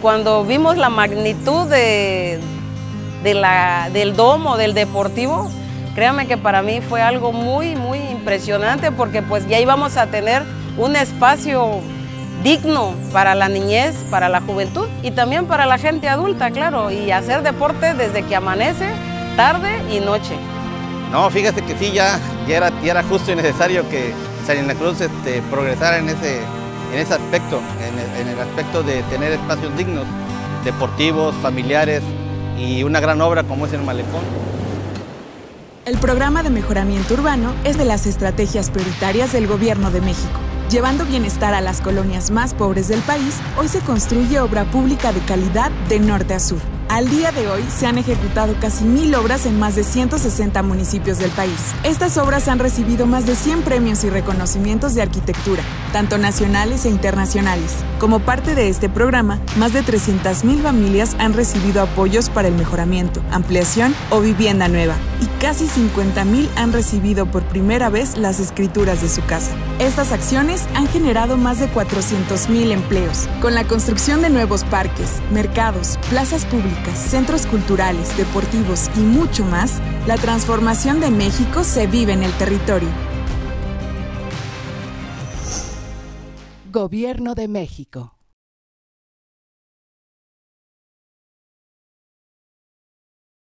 cuando vimos la magnitud de, la, del domo, del deportivo, créanme que para mí fue algo muy, muy impresionante porque pues ya íbamos a tener un espacio digno para la niñez, para la juventud y también para la gente adulta, claro, y hacer deporte desde que amanece, tarde y noche. No, fíjate que sí, ya, ya, era, era justo y necesario que Salina Cruz este, progresara en ese, en ese aspecto, en el, aspecto de tener espacios dignos, deportivos, familiares y una gran obra como es el Malecón. El programa de mejoramiento urbano es de las estrategias prioritarias del Gobierno de México. Llevando bienestar a las colonias más pobres del país, hoy se construye obra pública de calidad de norte a sur. Al día de hoy se han ejecutado casi mil obras en más de 160 municipios del país. Estas obras han recibido más de 100 premios y reconocimientos de arquitectura, tanto nacionales e internacionales. Como parte de este programa, más de 300.000 familias han recibido apoyos para el mejoramiento, ampliación o vivienda nueva, y casi 50.000 han recibido por primera vez las escrituras de su casa. Estas acciones han generado más de 400.000 empleos, con la construcción de nuevos parques, mercados, plazas públicas, centros culturales, deportivos y mucho más, la transformación de México se vive en el territorio. Gobierno de México.